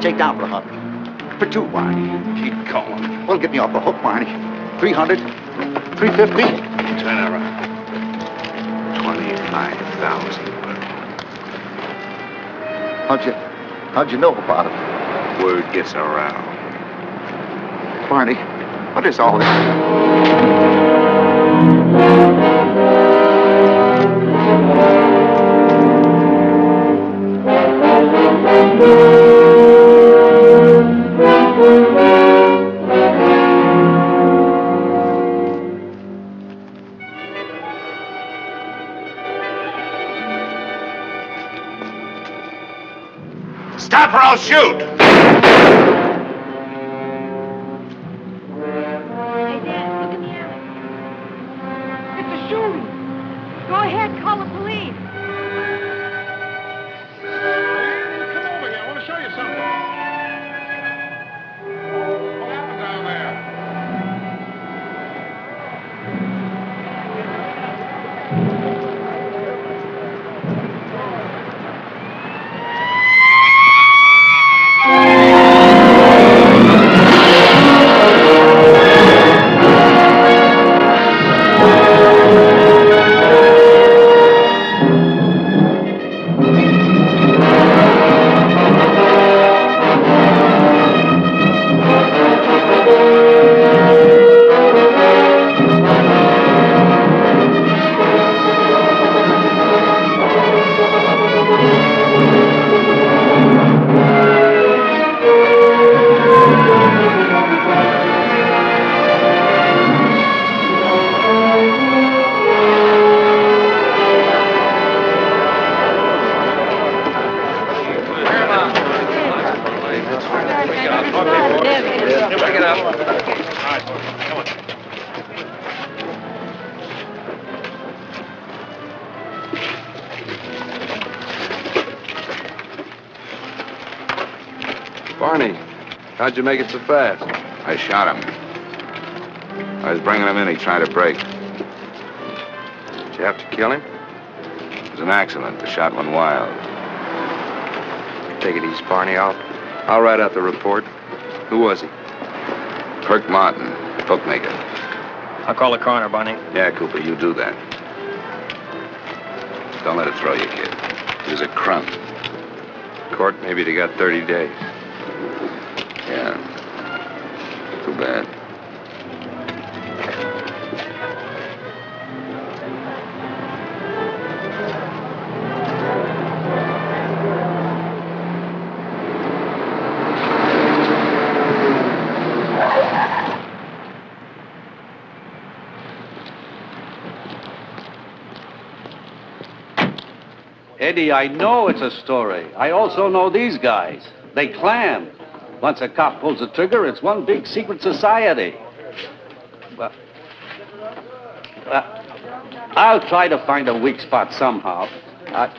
I'll take down for a hundred. For two, Barney. Keep going. Well, get me off the hook, Barney. Three hundred. Three fifty. Turn around. 25,000. How'd you, how'd you know about it? Word gets around. Barney, what is all this? How'd you make it so fast? I shot him. I was bringing him in. He tried to break. Did you have to kill him? It was an accident. The shot went wild. Take it easy, Barney. I'll, I'll write out the report. Who was he? Kirk Martin, bookmaker. I'll call the coroner, Barney. Yeah, Cooper, you do that. Don't let it throw you, kid. He was a crump. Court, maybe they got 30 days. Yeah. Too bad. Eddie, I know it's a story. I also know these guys. They clan. Once a cop pulls the trigger, it's one big secret society. Well, well, I'll try to find a weak spot somehow. I...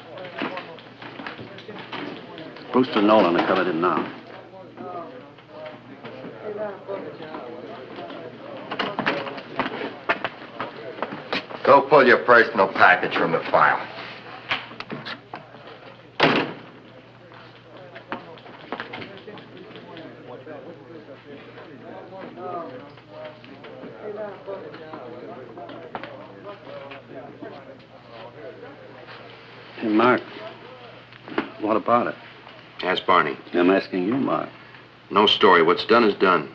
Brewster Nolan are coming in now. Go pull your personal package from the file. Hey, Mark. What about it? Ask Barney. I'm asking you, Mark. No story. What's done is done.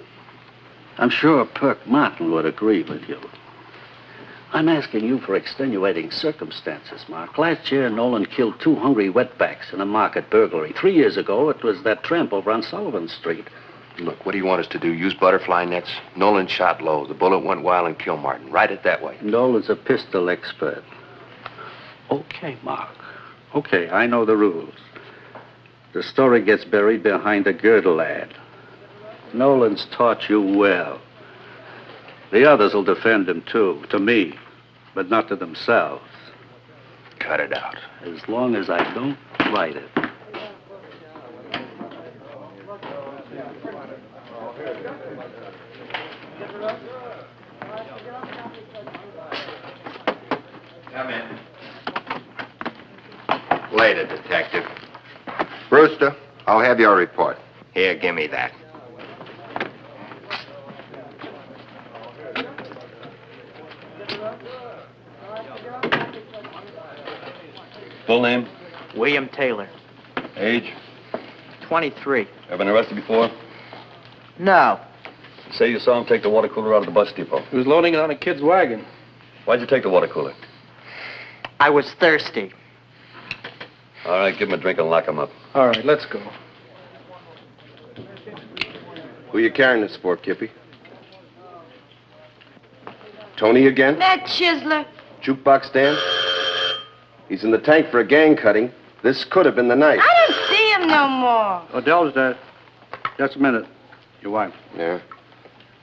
I'm sure Perk Martin would agree with you. I'm asking you for extenuating circumstances, Mark. Last year, Nolan killed two hungry wetbacks in a market burglary. Three years ago, it was that tramp over on Sullivan Street. Look, what do you want us to do? Use butterfly nets? Nolan shot low. The bullet went wild and killed Martin. Write it that way. Nolan's a pistol expert. Okay, Mark. Okay, I know the rules. The story gets buried behind a girdle ad. Nolan's taught you well. The others will defend him, too, to me, but not to themselves. Cut it out. As long as I don't write it. Come in. Later, Detective. Brewster, I'll have your report. Here, give me that. Full name? William Taylor, Age? 23. Ever been arrested before? No. Say you saw him take the water cooler out of the bus depot. He was loading it on a kid's wagon. Why'd you take the water cooler? I was thirsty. All right, give him a drink and lock him up. All right, let's go. Who you carrying this for, Kippy? Tony again? That Chisler. Jukebox Dan? He's in the tank for a gang cutting. This could have been the night. I don't see him no more. Odell's dead. Just a minute. Your wife. Yeah.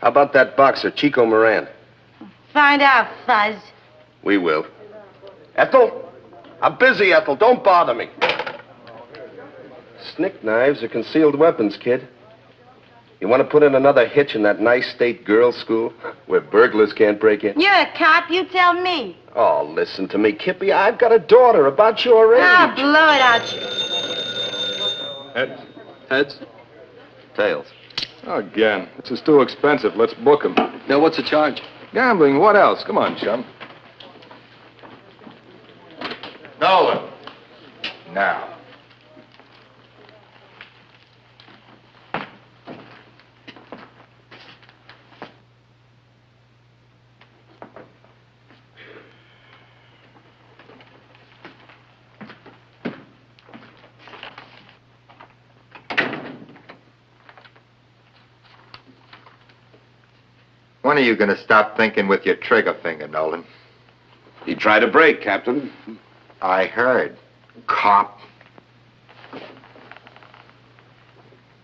How about that boxer, Chico Moran? Find out, Fuzz. We will. Ethel? I'm busy, Ethel. Don't bother me. Snick knives are concealed weapons, kid. You want to put in another hitch in that nice state girls' school where burglars can't break in? You're a cop, you tell me. Oh, listen to me, Kippy. I've got a daughter about your age. I'll blow it out you. Heads? Heads? Tails. Again. This is too expensive. Let's book him. Now, what's the charge? Gambling. What else? Come on, chum. Nolan. Now. When are you going to stop thinking with your trigger finger, Nolan? He tried to break, Captain. I heard. Cop.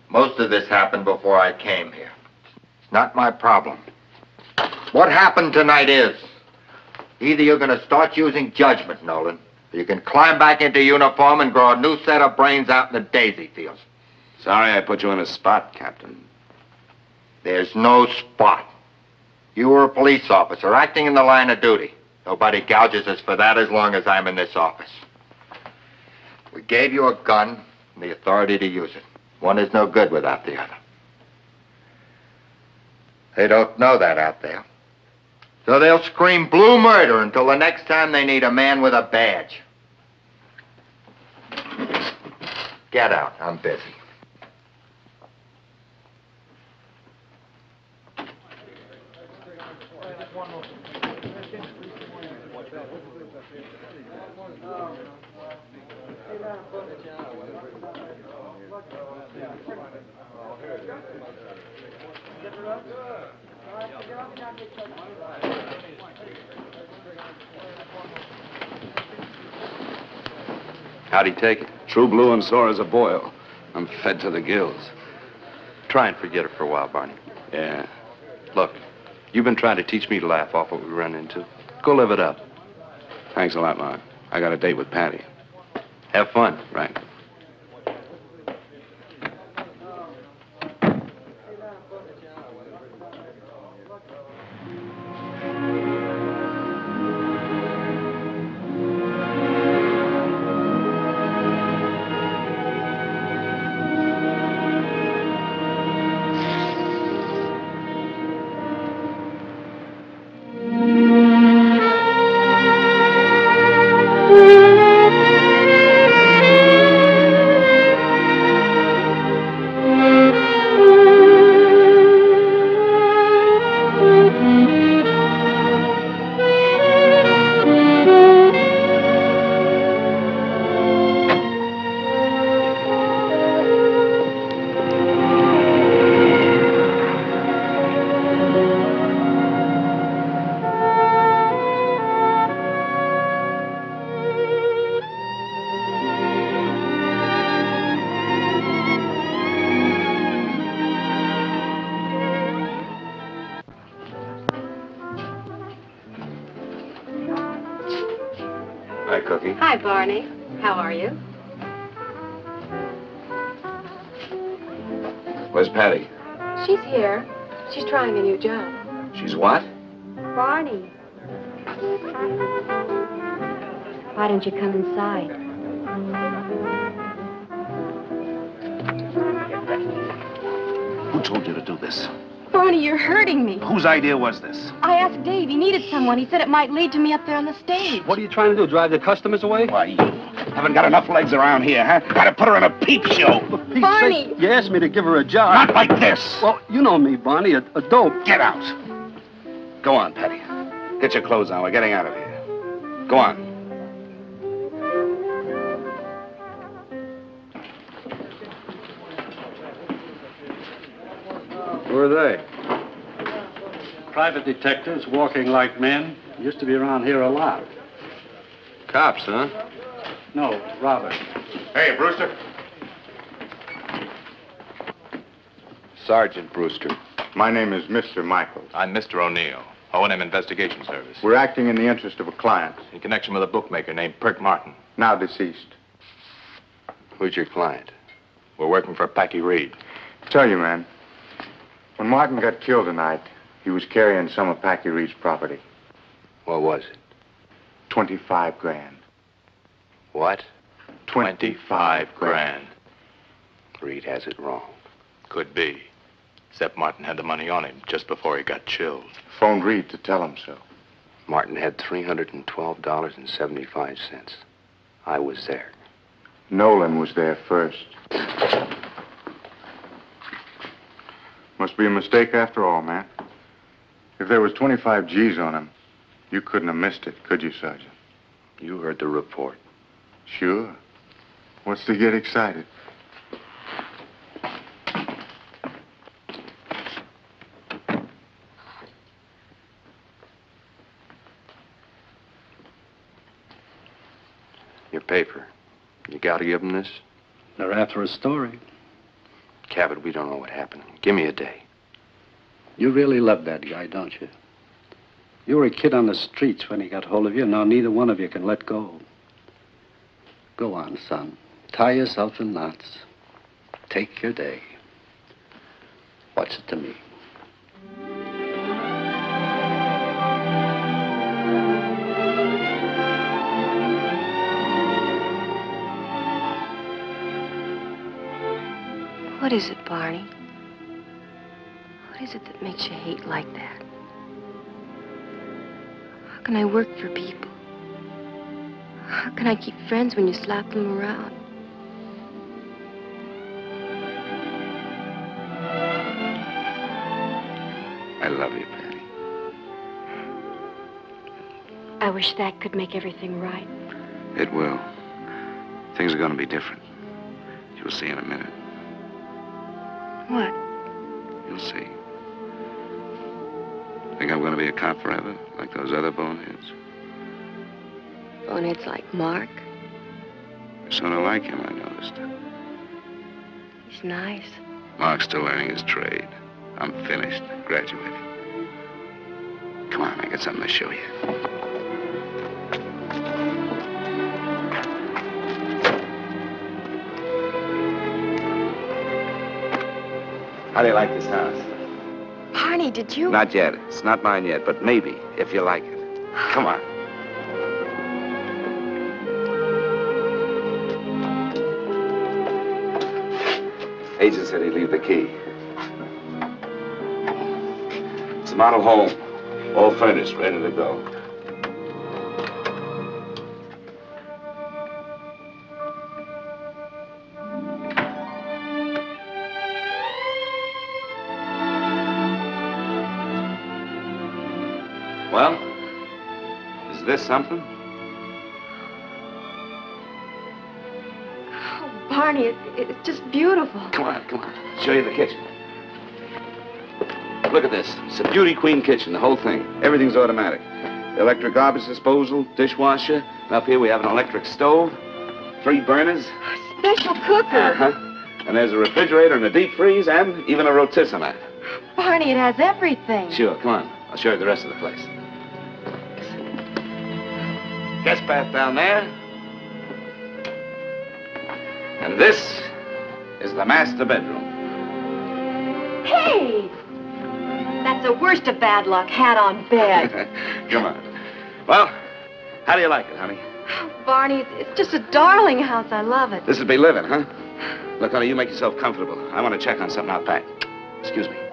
Most of this happened before I came here. It's not my problem. What happened tonight is either you're going to start using judgment, Nolan, or you can climb back into uniform and grow a new set of brains out in the daisy fields. Sorry I put you in a spot, Captain. There's no spot. You were a police officer acting in the line of duty. Nobody gouges us for that as long as I'm in this office. We gave you a gun and the authority to use it. One is no good without the other. They don't know that out there. So they'll scream blue murder until the next time they need a man with a badge. Get out. I'm busy. How'd he take it? True blue and sore as a boil. I'm fed to the gills. Try and forget it for a while, Barney. Yeah. Look, you've been trying to teach me to laugh off what we run into. Go live it up. Thanks a lot, Mark. I got a date with Patty. Have fun. Right. Hi, Hi, Barney. How are you? Where's Patty? She's here. She's trying a new job. She's what? Barney. Why don't you come inside? Who told you to do this? Barney, you're hurting me. Whose idea was this? I asked Dave. He needed someone. He said it might lead to me up there on the stage. What are you trying to do? Drive the customers away? Why, you haven't got enough legs around here, huh? Gotta put her in a peep show. For Pete's Barney! sake, you asked me to give her a job. Not like this. Well, you know me, Barney, a, a dope. Get out. Go on, Patty. Get your clothes on. We're getting out of here. Go on. Who are they? Private detectives walking like men. Used to be around here a lot. Cops, huh? No, Robert. Hey, Brewster. Sergeant Brewster. My name is Mr. Michaels. I'm Mr. O'Neill, O&M Investigation Service. We're acting in the interest of a client, In connection with a bookmaker named Perk Martin. now deceased. Who's your client? We're working for Packy Reed. Tell you, man, when Martin got killed tonight, he was carrying some of Packy Reed's property. What was it? 25 grand. What? 25 grand. Reed has it wrong. Could be. Except Martin had the money on him just before he got chilled. Phoned Reed to tell him so. Martin had $312.75. I was there. Nolan was there first. Must be a mistake after all, man. If there was 25 G's on him, you couldn't have missed it, could you, Sergeant? You heard the report. Sure. What's to get excited? Your paper. You gotta give them this? They're after a story. Cabot, we don't know what happened. Give me a day. You really love that guy, don't you? You were a kid on the streets when he got hold of you. And now neither one of you can let go. Go on, son. Tie yourself in knots. Take your day. What's it to me? What is it, Barney? What is it that makes you hate like that? How can I work for people? How can I keep friends when you slap them around? I love you, Patty. I wish that could make everything right. It will. Things are going to be different. You'll see in a minute. What? You'll see. Think I'm going to be a cop forever, like those other boneheads? Boneheads like Mark. I sort of like him, I noticed. He's nice. Mark's still learning his trade. I'm finished, graduated. Come on, I got something to show you. How do you like this house? Did you? Not yet. It's not mine yet, but maybe, if you like it. Come on. Agent said he'd leave the key. It's a model home. All furnished, ready to go. Something? Oh, Barney, it, it's just beautiful. Come on, come on. I'll Show you the kitchen. Look at this. It's a beauty queen kitchen, the whole thing. Everything's automatic. Electric garbage disposal, dishwasher. And up here we have an electric stove, three burners. A Special cooker. Uh-huh. And there's a refrigerator and a deep freeze and even a rotisserie. Barney, it has everything. Sure, come on. I'll show you the rest of the place. Guest bath down there. And this is the master bedroom. Hey! That's the worst of bad luck, hat on bed. Come on. Well, how do you like it, honey? Barney, it's just a darling house. I love it. This would be living, huh? Look, honey, you make yourself comfortable. I want to check on something out back. Excuse me.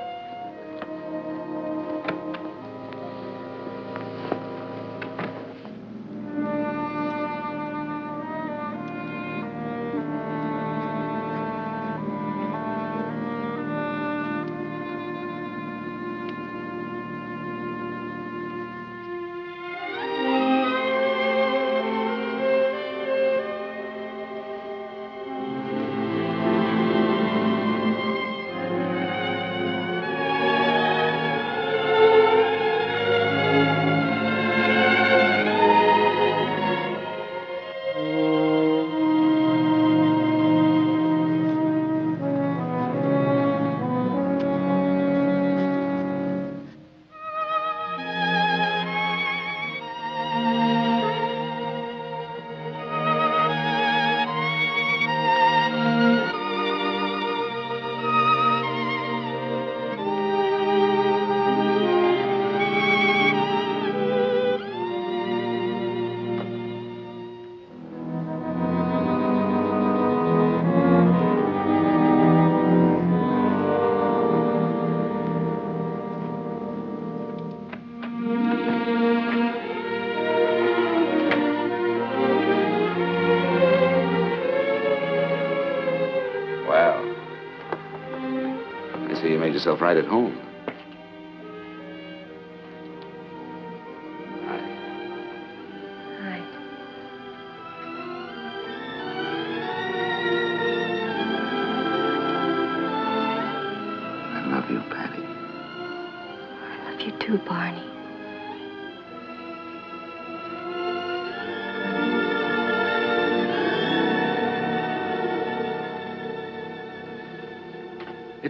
Yourself right at home.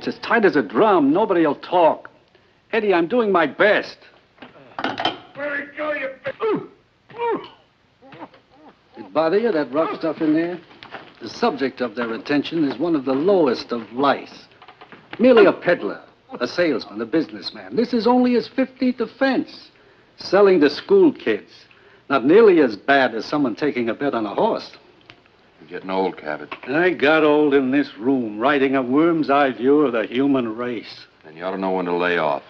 It's as tight as a drum. Nobody'll talk. Eddie, I'm doing my best. Where'd it go, you... It bother you, that rough stuff in there? The subject of their attention is one of the lowest of lice. Merely a peddler, a salesman, a businessman. This is only his 15th offense. Selling to school kids. Not nearly as bad as someone taking a bet on a horse. You're getting old, Cabot. I got old in this room, writing a worm's eye view of the human race. And you ought to know when to lay off.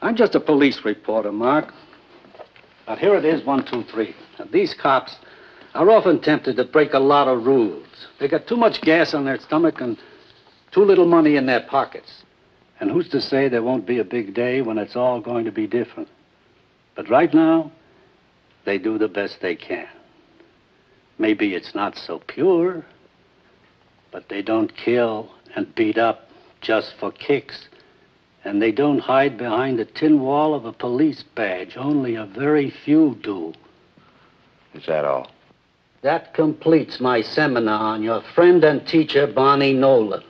I'm just a police reporter, Mark. But here it is, one, two, three. Now, these cops are often tempted to break a lot of rules. They got too much gas on their stomach and too little money in their pockets. And who's to say there won't be a big day when it's all going to be different? But right now, they do the best they can. Maybe it's not so pure, but they don't kill and beat up just for kicks. And they don't hide behind the tin wall of a police badge. Only a very few do. Is that all? That completes my seminar on your friend and teacher, Barney Nolan.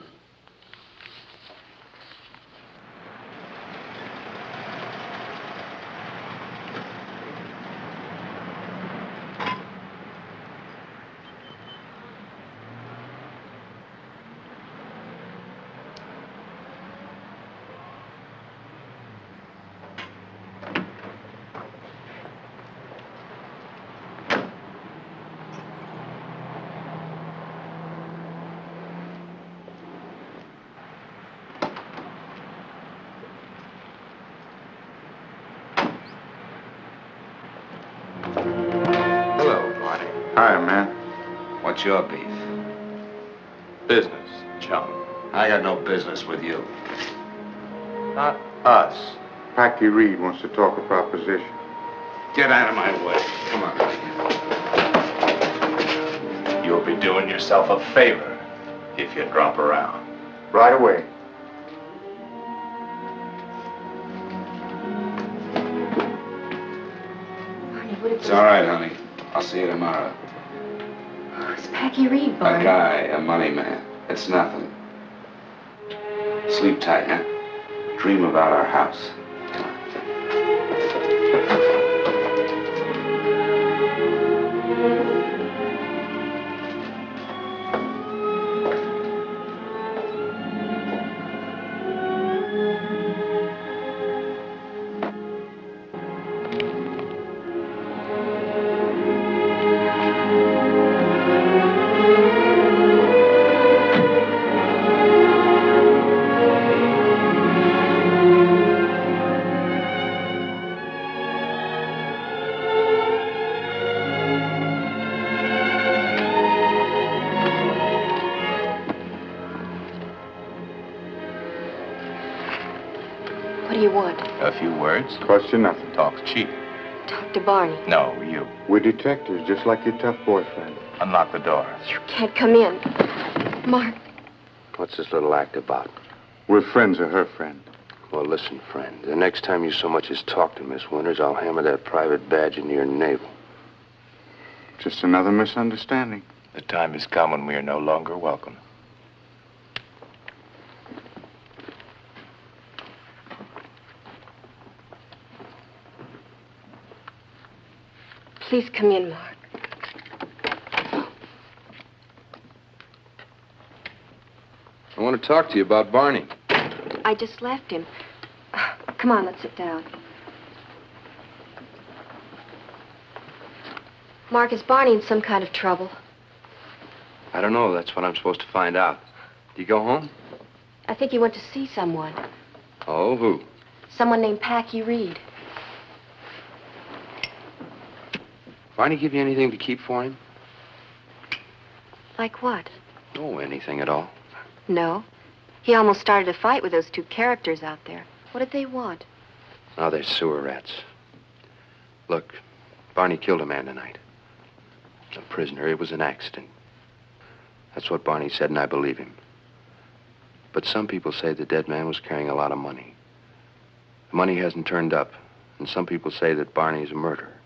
Right away. It's all right, honey. I'll see you tomorrow. Who's Packy Reed, A Barney? guy, a money man. It's nothing. Sleep tight, huh? Dream about our house. Few words. Cost you nothing. Talk's cheap. Talk to Barney. No, you. We're detectives, just like your tough boyfriend. Unlock the door. You can't come in. Mark, What's this little act about? We're friends of her friend. Well, listen, friend. The next time you so much as talk to Miss Winters, I'll hammer that private badge into your navel. Just another misunderstanding. The time has come when we are no longer welcome. Please come in, Mark. I want to talk to you about Barney. I just left him. Come on, let's sit down. Mark, is Barney in some kind of trouble? I don't know. That's what I'm supposed to find out. Do you go home? I think he went to see someone. Oh, who? Someone named Packy Reed. Barney give you anything to keep for him? Like what? Oh, anything at all. No. He almost started a fight with those two characters out there. What did they want? Now they're sewer rats. Look, Barney killed a man tonight. A prisoner. It was an accident. That's what Barney said, and I believe him. But some people say the dead man was carrying a lot of money. The money hasn't turned up, and some people say that Barney's a murderer.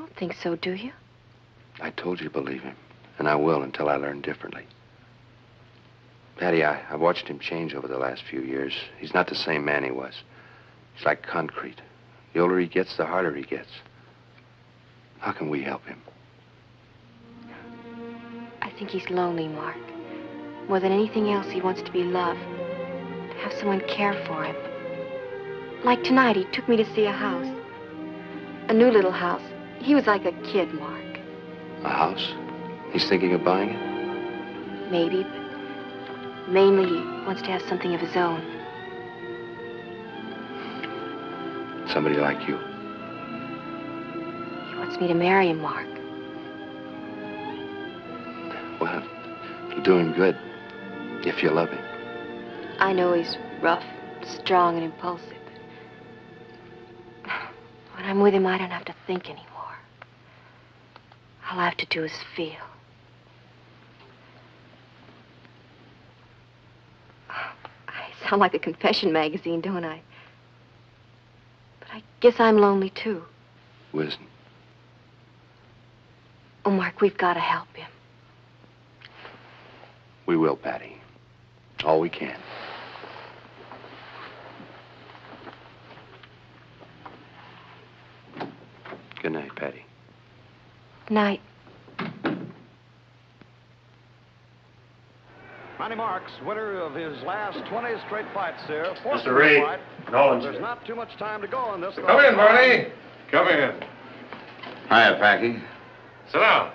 Don't think so, do you? I told you to believe him, and I will until I learn differently. Patty, I, I've watched him change over the last few years. He's not the same man he was. He's like concrete. The older he gets, the harder he gets. How can we help him? I think he's lonely, Mark. More than anything else, he wants to be loved. To have someone care for him. Like tonight, he took me to see a house. A new little house. He was like a kid, Mark. A house? He's thinking of buying it? Maybe, but mainly he wants to have something of his own. Somebody like you. He wants me to marry him, Mark. Well, you'll do him good. If you love him. I know he's rough, strong, and impulsive. When I'm with him, I don't have to think anymore. All I have to do is feel. I sound like a confession magazine, don't I? But I guess I'm lonely, too. Who isn't? Oh, Mark, we've got to help him. We will, Patty. All we can. Good night, Patty. Night. Manny Marks, winner of his last 20 straight fights here. Mr. Reed, fight. Nolan's There's here. not too much time to go on this. Come in, Barney. Come in. Hiya, Packy. Sit down.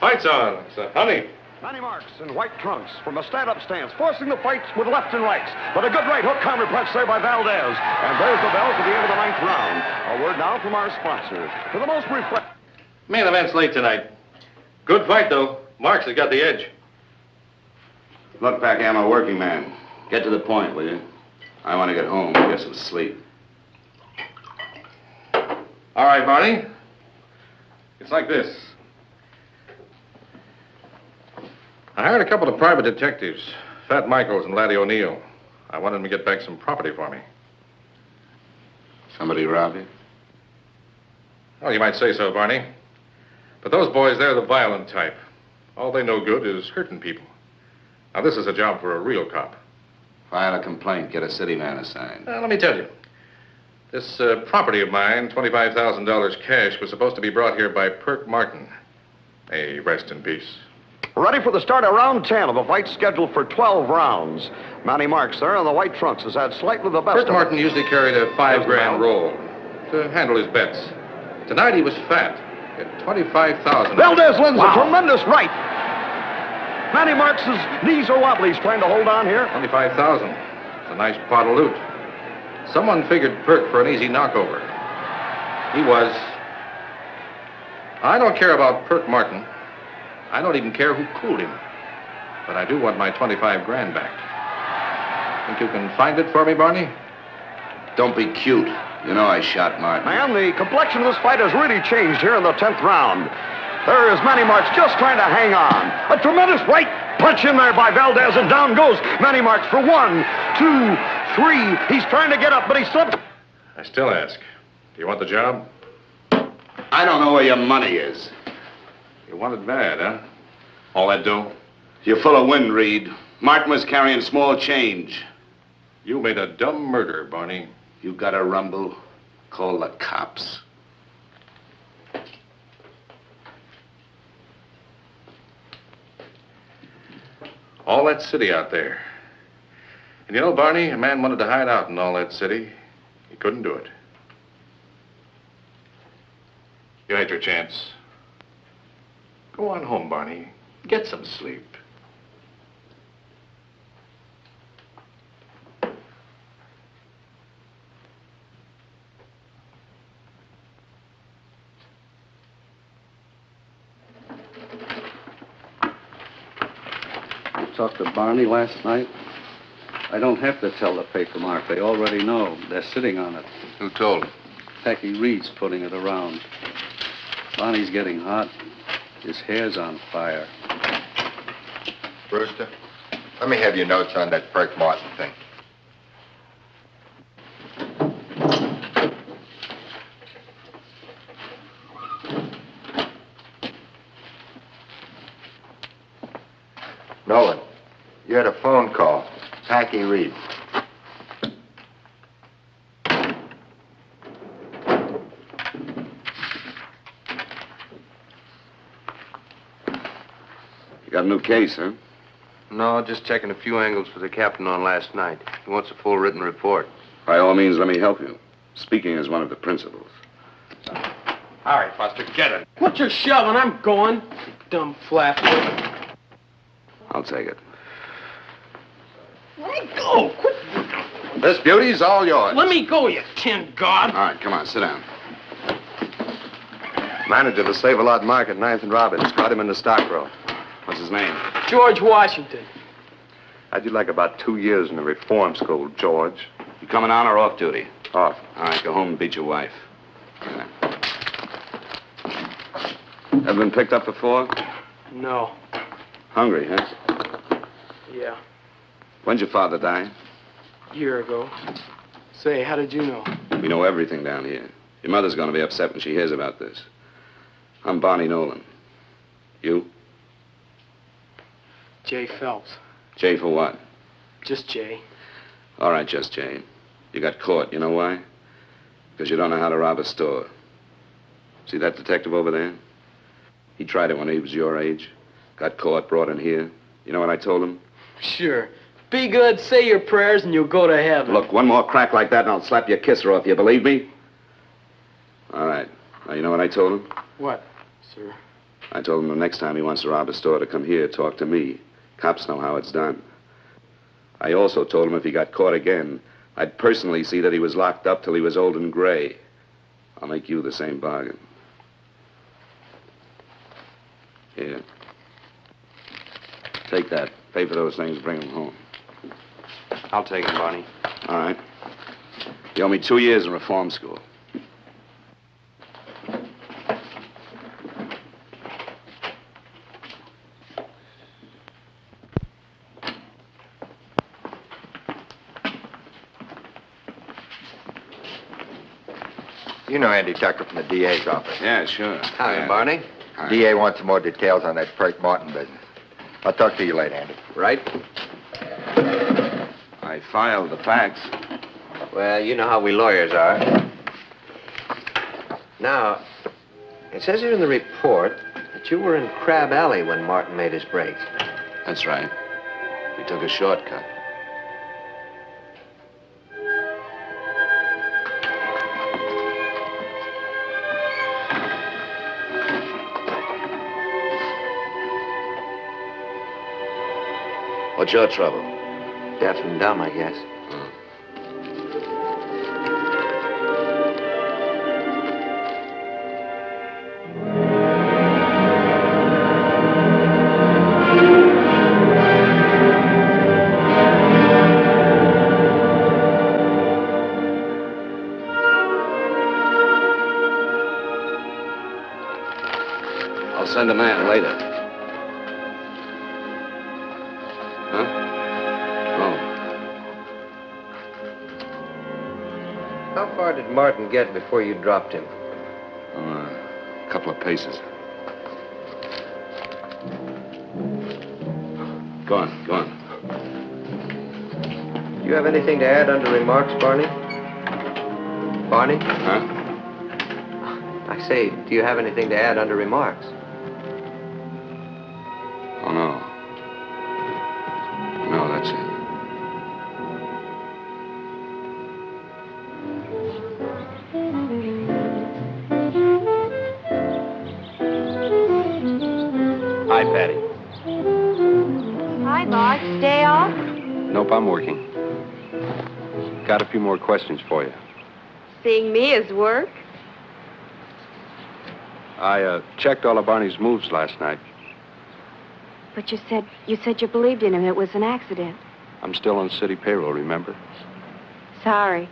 Fights on. It's a honey. Manny Marks in white trunks from a stand-up stance, forcing the fights with left and rights. But a good right hook counter punch there by Valdez. And there's the bell for the end of the ninth round. A word now from our sponsors. For the most refresh... Main event's late tonight. Good fight, though. Marks has got the edge. Look, Packy, I'm a working man. Get to the point, will you? I want to get home, and get some sleep. All right, Barney. It's like this. I hired a couple of private detectives, Fat Michaels and Laddie O'Neill. I wanted them to get back some property for me. Somebody rob you? Well, you might say so, Barney. But those boys, they're the violent type. All they know good is hurting people. Now, this is a job for a real cop. File a complaint, get a city man assigned. Now, let me tell you. This uh, property of mine, $25,000 cash, was supposed to be brought here by Perk Martin. May rest in peace. Ready for the start of round 10 of a fight scheduled for 12 rounds. Manny Marks there in the white trunks has had slightly the best Perk of. Martin usually carried a five There's the grand roll to handle his bets. Tonight he was fat at 25000 Valdez lands Wow. a tremendous right. Manny Marks' knees are wobbly. He's trying to hold on here. 25000 It's a nice pot of loot. Someone figured Perk for an easy knockover. He was. I don't care about Perk Martin. I don't even care who cooled him. But I do want my 25 grand back. Think you can find it for me, Barney? Don't be cute. You know I shot Martin. Man, the complexion of this fight has really changed here in the 10th round. There is Manny Marks just trying to hang on. A tremendous right punch in there by Valdez, and down goes Manny Marks for one, two, three. He's trying to get up, but he slipped. I still ask. Do you want the job? I don't know where your money is. You want it bad, huh? All that dough? You're full of wind, Reed. Martin was carrying small change. You made a dumb murder, Barney. You got a rumble? Call the cops. All that city out there. And you know, Barney, a man wanted to hide out in all that city. He couldn't do it. You had your chance. Go on home, Barney. Get some sleep. You talked to Barney last night? I don't have to tell the paper, Mark. They already know. They're sitting on it. Who told him? Packy Reed's putting it around. Barney's getting hot. His hair's on fire. Brewster, let me have your notes on that Perk Martin thing. Nolan, you had a phone call. Packy Reed. New case, huh? No, just checking a few angles for the captain on last night. He wants a full written report. By all means, let me help you. Speaking as one of the principals. All right, Foster, get it. What you're shoving, I'm going. You dumb flapper. I'll take it. Let me go. Quit. This beauty's all yours. Let me go, you tin god. All right, come on, sit down. Manager to Save a Lot Market, 9th and Robbins. Caught him in the stock row. What's his name? George Washington. How'd you like about two years in the reform school, George? You coming on or off duty? Off. All right, go home and beat your wife. Ever been picked up before? No. Hungry, huh? Yeah. When'd your father die? Year ago. Say, how did you know? We know everything down here. Your mother's going to be upset when she hears about this. I'm Barney Nolan. You? Jay Phelps. Jay for what? Just Jay. All right, just Jay. You got caught. You know why? Because you don't know how to rob a store. See that detective over there? He tried it when he was your age. Got caught, brought in here. You know what I told him? Sure. Be good, say your prayers, and you'll go to heaven. Look, one more crack like that and I'll slap your kisser off. You believe me? All right. Now, you know what I told him? What, sir? I told him the next time he wants to rob a store to come here, talk to me. Cops know how it's done. I also told him if he got caught again, I'd personally see that he was locked up till he was old and gray. I'll make you the same bargain. Here. Take that. Pay for those things, bring them home. I'll take them, Barney. All right. You owe me two years in reform school. Know Andy Tucker from the DA's office. Yeah, sure. Hi, Yeah. Barney. Hi. DA wants some more details on that Frank Martin business. I'll talk to you later, Andy. Right? I filed the facts. Well, you know how we lawyers are. Now, it says here in the report that you were in Crab Alley when Martin made his break. That's right. We took a shortcut. What's your trouble? Deaf and dumb, I guess. Before you dropped him? Uh, a couple of paces. Go on, go on. Do you have anything to add under remarks, Barney? Barney? Huh? I say, do you have anything to add under remarks? Questions for you. Seeing me is work. I uh, checked all of Barney's moves last night. But you said you said you believed in him. It was an accident. I'm still on city payroll, remember? Sorry.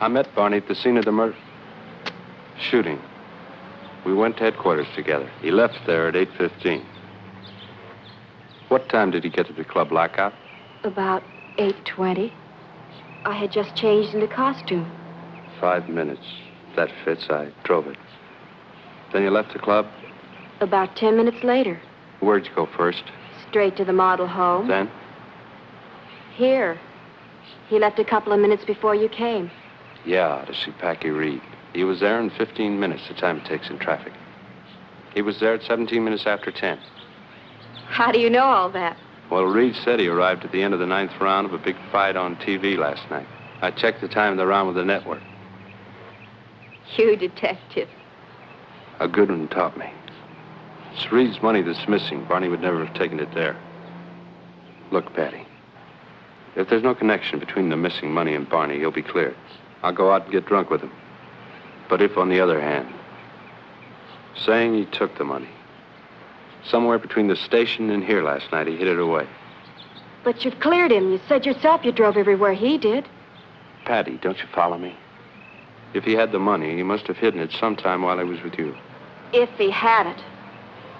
I met Barney at the scene of the murder. Shooting. We went to headquarters together. He left there at 8.15. What time did he get to the club Blackout? About 8.20. I had just changed into costume. Five minutes. That fits. I drove it. Then you left the club? About 10 minutes later. Where'd you go first? Straight to the model home. Then? Here. He left a couple of minutes before you came. Yeah, to see Packy Reed. He was there in 15 minutes, the time it takes in traffic. He was there at 17 minutes after 10. How do you know all that? Well, Reed said he arrived at the end of the ninth round of a big fight on TV last night. I checked the time of the round with the network. You detective. A good one taught me. It's Reed's money that's missing. Barney would never have taken it there. Look, Patty. If there's no connection between the missing money and Barney, he'll be cleared. I'll go out and get drunk with him. But if, on the other hand, saying he took the money, somewhere between the station and here last night, he hid it away. But you've cleared him. You said yourself you drove everywhere he did. Patty, don't you follow me? If he had the money, he must have hidden it sometime while I was with you. If he had it.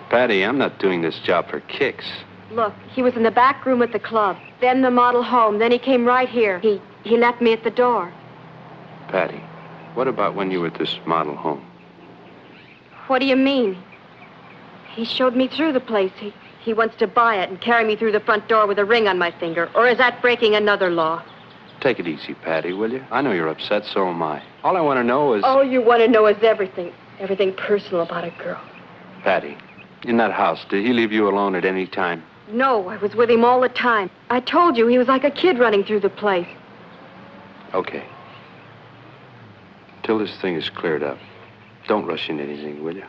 Patty, I'm not doing this job for kicks. Look, he was in the back room at the club, then the model home, then he came right here. He he left me at the door. Patty, what about when you were at this model home? What do you mean? He showed me through the place. He he wants to buy it and carry me through the front door with a ring on my finger. Or is that breaking another law? Take it easy, Patty, will you? I know you're upset, so am I. All I want to know is... All you want to know is everything. Everything personal about a girl. Patty, in that house, did he leave you alone at any time? No, I was with him all the time. I told you he was like a kid running through the place. Okay. Till this thing is cleared up, don't rush into anything, will you?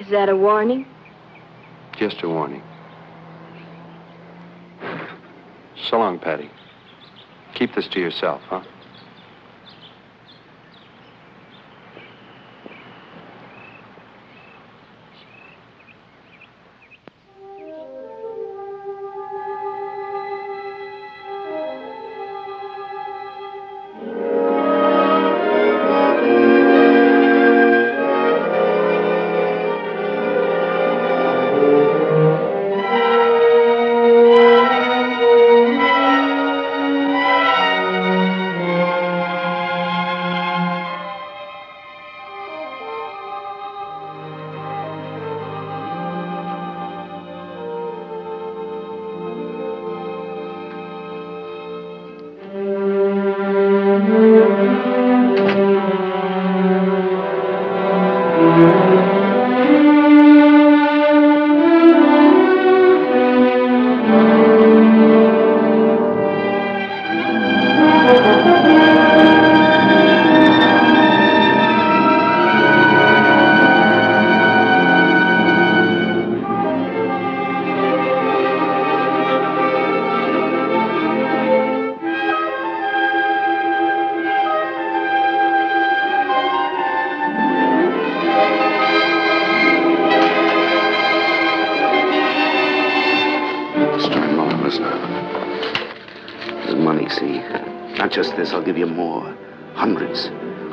Is that a warning? Just a warning. So long, Patty. Keep this to yourself, huh?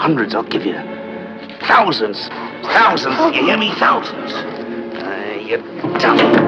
Hundreds. I'll give you. Thousands. Thousands. You hear me? Thousands. Uh, you dumb.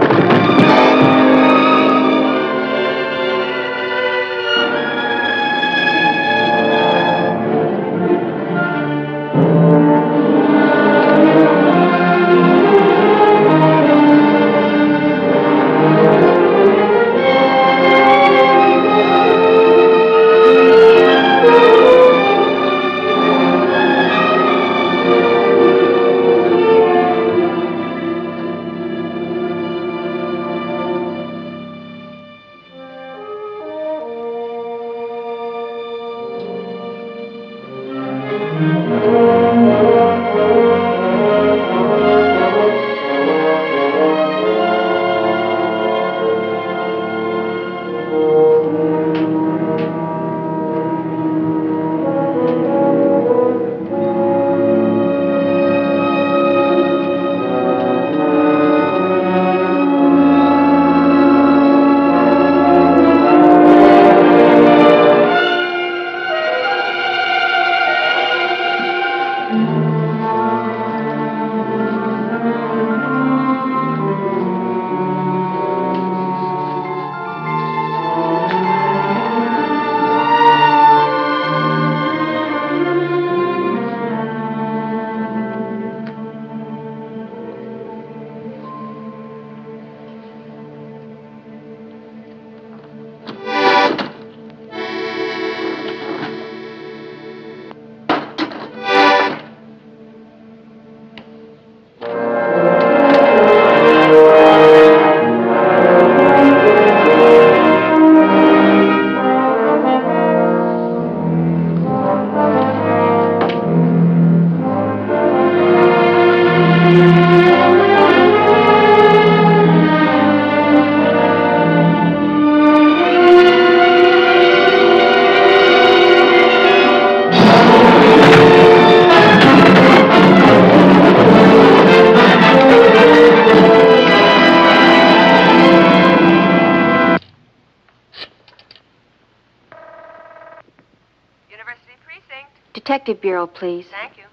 Detective Bureau, please. Thank you.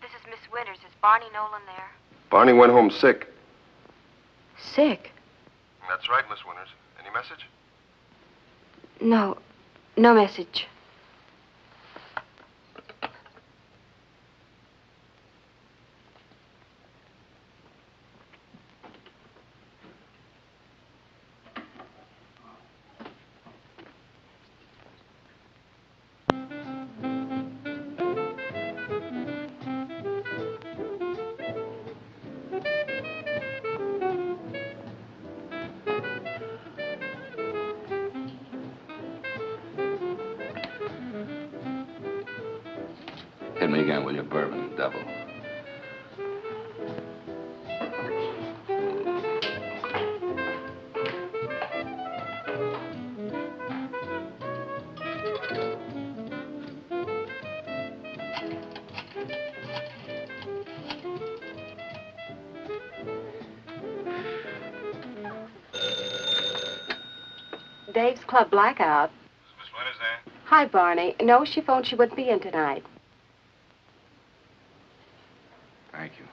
This is Miss Winters. Is Barney Nolan there? Barney went home sick. Sick? That's right, Miss Winters. Any message? No. No message. Devil. Dave's Club Blackout. Miss Winters there? Hi, Barney. No, she phoned she wouldn't be in tonight. Thank you.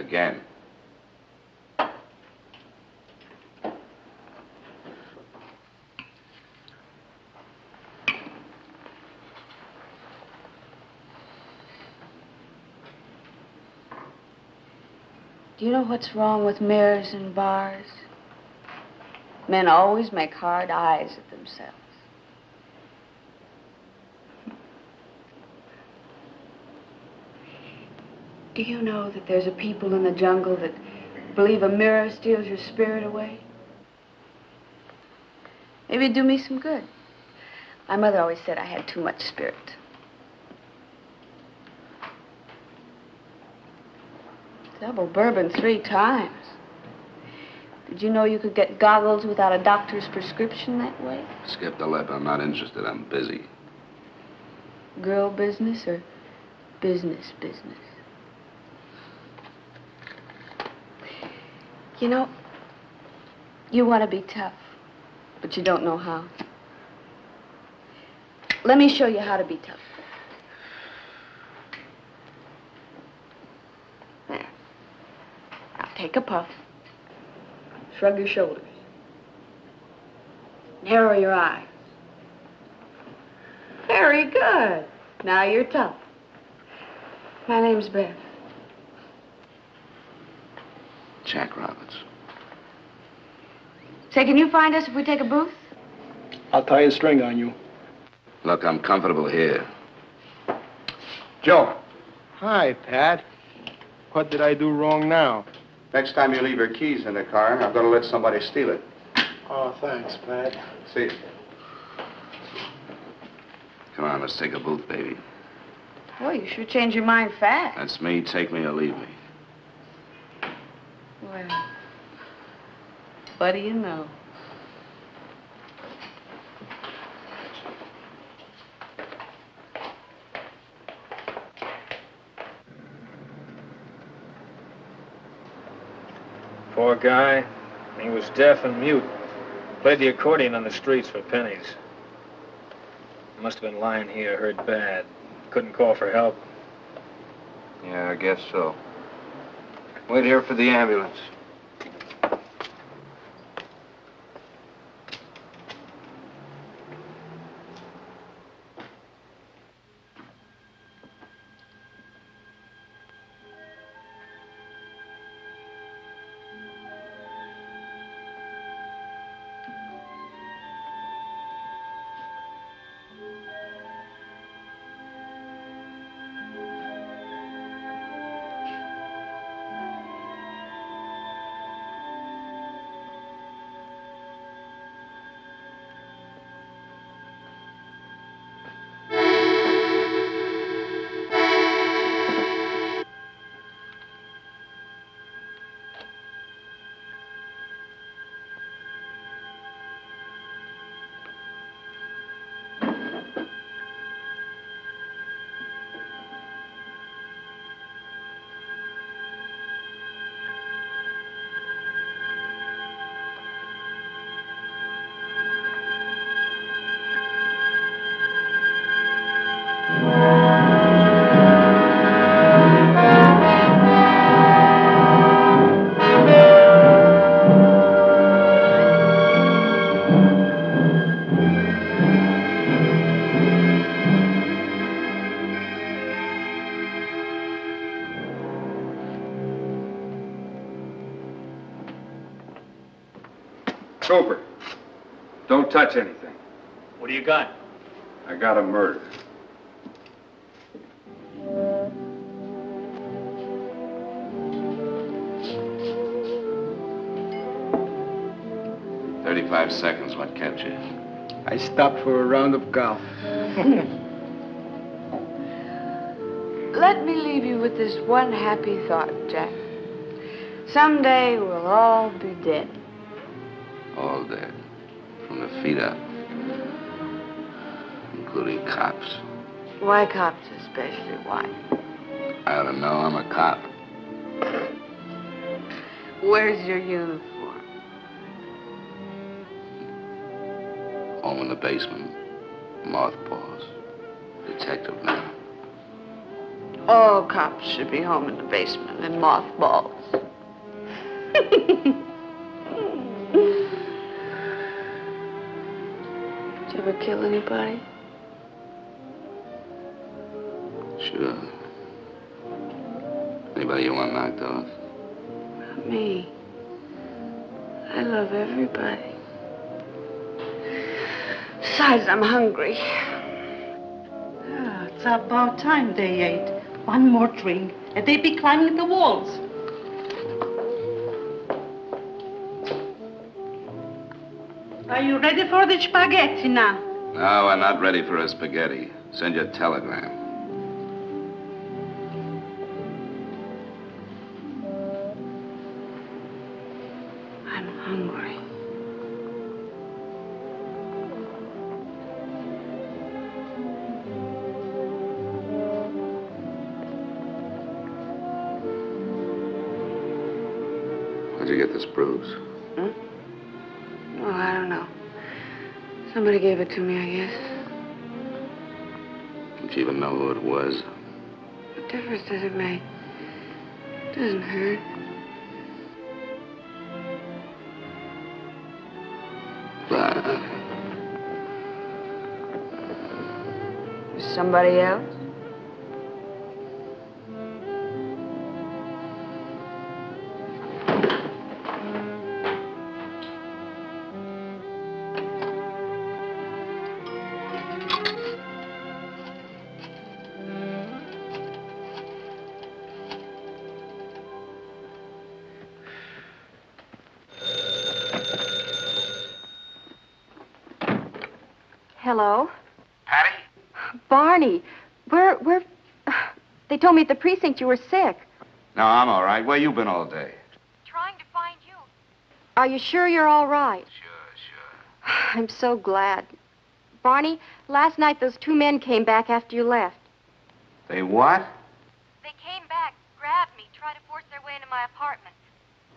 Again. Do you know what's wrong with mirrors and bars? Men always make hard eyes at themselves. Do you know that there's a people in the jungle that believe a mirror steals your spirit away? Maybe it'd do me some good. My mother always said I had too much spirit. Double bourbon three times. Did you know you could get goggles without a doctor's prescription that way? Skip the lip. I'm not interested. I'm busy. Girl business or business business? You know, you want to be tough, but you don't know how. Let me show you how to be tough. There. Now take a puff. Shrug your shoulders. Narrow your eyes. Very good. Now you're tough. My name's Beth. Jack Roberts. Say, can you find us if we take a booth? I'll tie a string on you. Look, I'm comfortable here. Joe. Hi, Pat. What did I do wrong now? Next time you leave your keys in the car, I'm going to let somebody steal it. Oh, thanks, Pat. See you. Come on, let's take a booth, baby. Well, you sure changed your mind fast. That's me. Take me or leave me. Well, what do you know? Poor guy. He was deaf and mute. Played the accordion on the streets for pennies. Must have been lying here, hurt bad. Couldn't call for help. Yeah, I guess so. Wait here for the ambulance. Don't touch anything. What do you got? I got a murder. Thirty-five seconds. What kept you? I stopped for a round of golf. Let me leave you with this one happy thought, Jack. Someday we'll all be dead. Feet up. Including cops. Why cops especially? Why? I ought to know. I'm a cop. Where's your uniform? Home in the basement. Mothballs. Detective now. All cops should be home in the basement in mothballs. you ever kill anybody? Sure. Anybody you want knocked off? Not me. I love everybody. Besides, I'm hungry. Ah, it's about time they ate. One more drink, and they'd be climbing the walls. Are you ready for the spaghetti now? No, we're not ready for a spaghetti. Send your telegram. It to me, I guess. Don't you even know who it was? What difference does it make? It doesn't hurt. Bah. Somebody else? Told me at the precinct you were sick. No, I'm all right. Where you been all day? Trying to find you. Are you sure you're all right? Sure, sure. I'm so glad. Barney, last night those two men came back after you left. They what? They came back, grabbed me, tried to force their way into my apartment.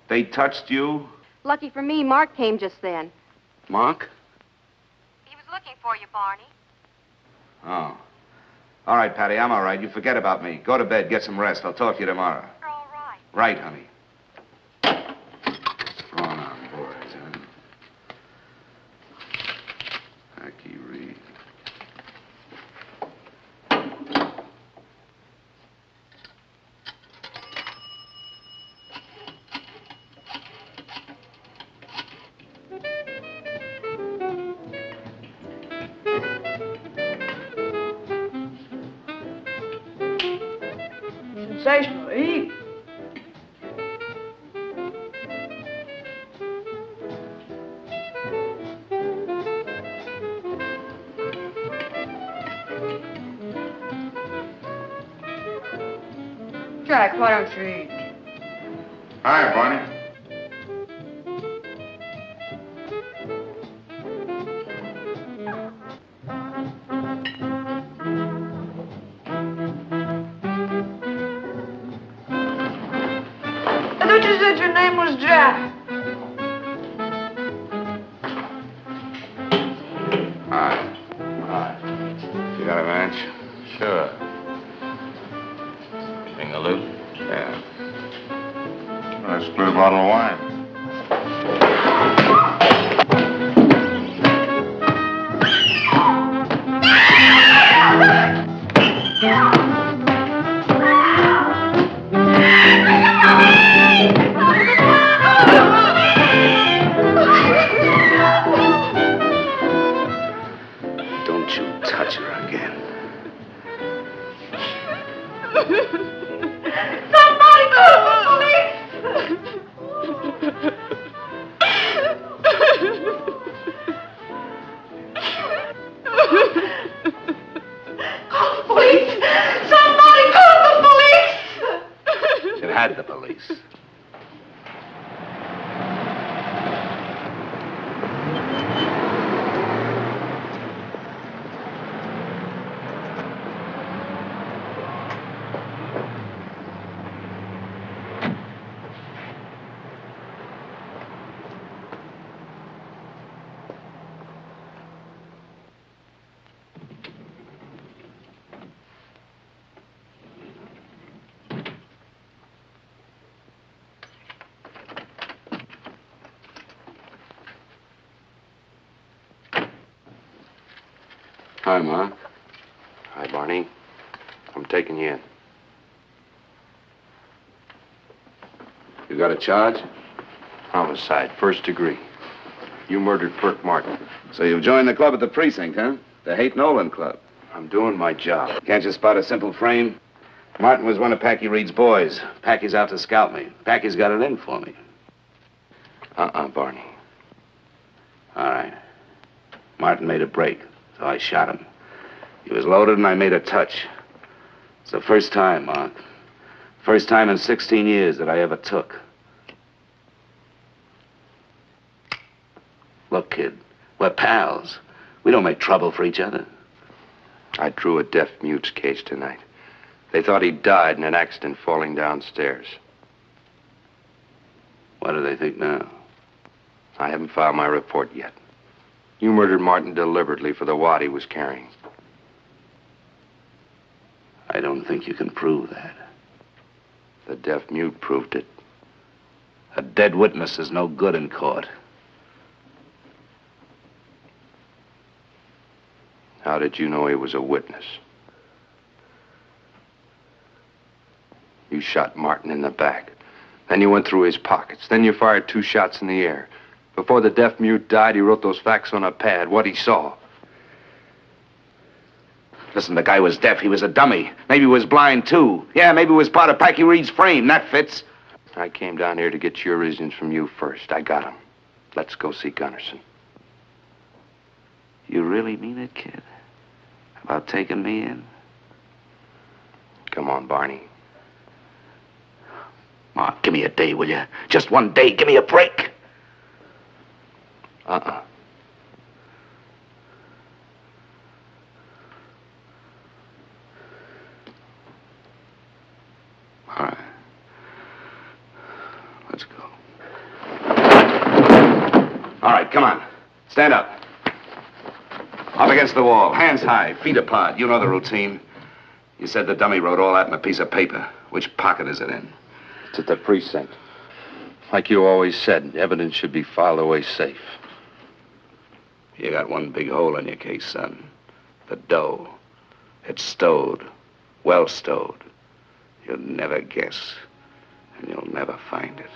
They touched you? Lucky for me, Mark came just then. Mark? He was looking for you, Barney. All right, Patty, I'm all right. You forget about me. Go to bed, get some rest. I'll talk to you tomorrow. You're all right. Right, honey. Jack, why don't Hi, Mark. Hi, Barney. I'm taking you in. You got a charge? Homicide, first degree. You murdered Perk Martin. So you've joined the club at the precinct, huh? The Hate Nolan Club. I'm doing my job. Can't you spot a simple frame? Martin was one of Packy Reed's boys. Packy's out to scalp me. Packy's got it in for me. Uh-uh, Barney. All right. Martin made a break, so I shot him. He was loaded and I made a touch. It's the first time, Mark. First time in 16 years that I ever took. Look, kid, we're pals. We don't make trouble for each other. I drew a deaf mute's case tonight. They thought he died in an accident falling downstairs. What do they think now? I haven't filed my report yet. You murdered Martin deliberately for the wad he was carrying. I don't think you can prove that. The deaf mute proved it. A dead witness is no good in court. How did you know he was a witness? You shot Martin in the back. Then you went through his pockets. Then you fired two shots in the air. Before the deaf mute died, he wrote those facts on a pad, what he saw. Listen, the guy was deaf. He was a dummy. Maybe he was blind, too. Yeah, maybe he was part of Packy Reed's frame. That fits. I came down here to get your reasons from you first. I got them. Let's go see Gunnarsson. You really mean it, kid? About taking me in? Come on, Barney. Mark, give me a day, will you? Just one day. Give me a break. Uh-uh. All right. Let's go. All right, come on. Stand up. Up against the wall, hands high, feet apart. You know the routine. You said the dummy wrote all that in a piece of paper. Which pocket is it in? It's at the precinct. Like you always said, evidence should be filed away safe. You got one big hole in your case, son. The dough. It's stowed. Well stowed. You'll never guess. And you'll never find it.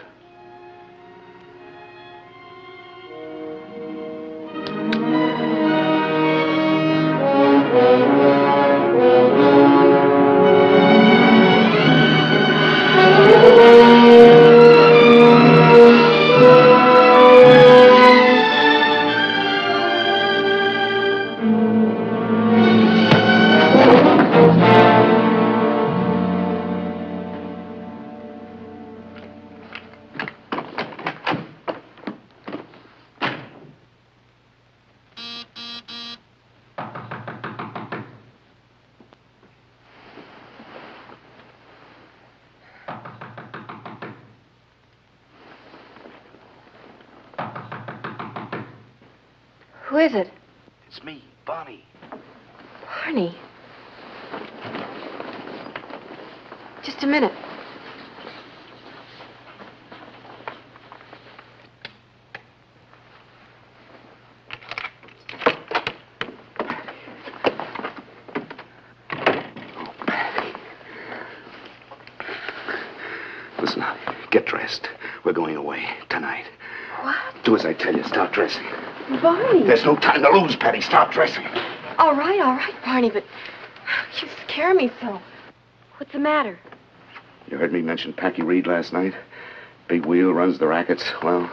There's no time to lose, Patty. Stop dressing. All right, all right, Barney, but you scare me so. What's the matter? You heard me mention Packy Reed last night? Big Wheel runs the rackets. Well,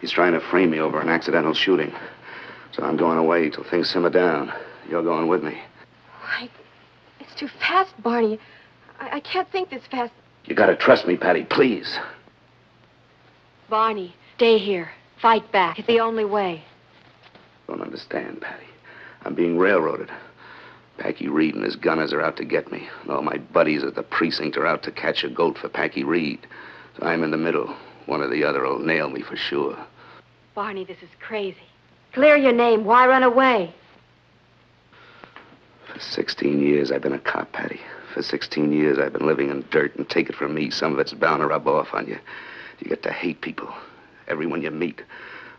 he's trying to frame me over an accidental shooting. So I'm going away till things simmer down. You're going with me. I, it's too fast, Barney. I, I can't think this fast. You gotta trust me, Patty, please. Barney, stay here. Fight back. It's the only way. Understand, Patty. I'm being railroaded. Packy Reed and his gunners are out to get me. And all my buddies at the precinct are out to catch a goat for Packy Reed. So I'm in the middle. One or the other will nail me for sure. Barney, this is crazy. Clear your name. Why run away? For 16 years, I've been a cop, Patty. For 16 years, I've been living in dirt, and take it from me, some of it's bound to rub off on you. You get to hate people, everyone you meet.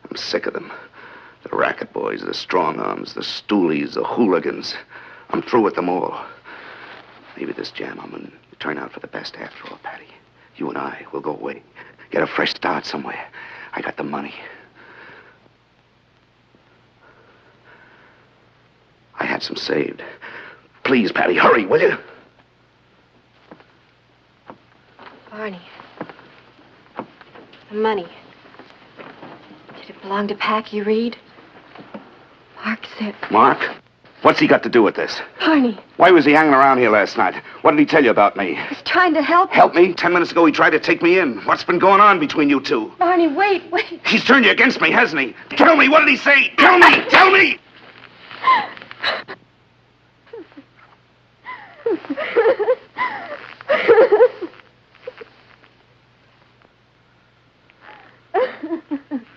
I'm sick of them. The racket boys, the strong arms, the stoolies, the hooligans. I'm through with them all. Maybe this jam will turn out for the best after all, Patty. You and I will go away. Get a fresh start somewhere. I got the money. I had some saved. Please, Patty, hurry, will you? Barney. The money. Did it belong to Packy Reed? Mark said. Mark? What's he got to do with this? Barney Why was he hanging around here last night? What did he tell you about me? was trying to help. Help me? Ten minutes ago, he tried to take me in. What's been going on between you two? Barney, wait, wait. He's turned you against me, hasn't he? Tell me, what did he say? Tell me! Tell me!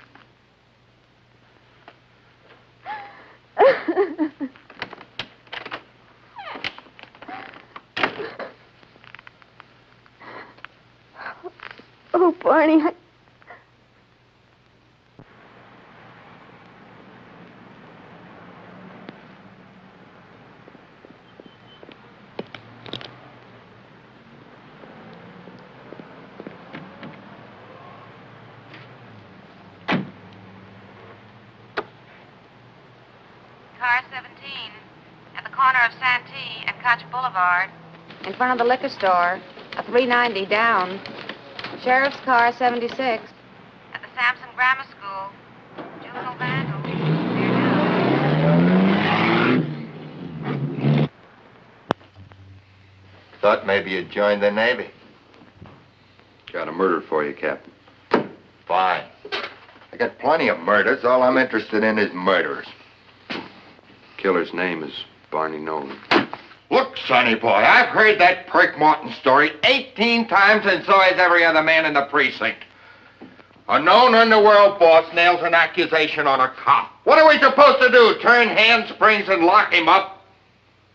Oh, Barney, I... Car 17 at the corner of Santee and Koch Boulevard. In front of the liquor store, a 390 down. Sheriff's car 76 at the Sampson Grammar School. Juvenile vandal. Thought maybe you'd join the Navy. Got a murder for you, Captain. Fine. I got plenty of murders. All I'm interested in is murderers. Killer's name is Barney Nolan. Sonny boy, I've heard that Perk Martin story 18 times, and so has every other man in the precinct. A known underworld boss nails an accusation on a cop. What are we supposed to do? Turn handsprings and lock him up?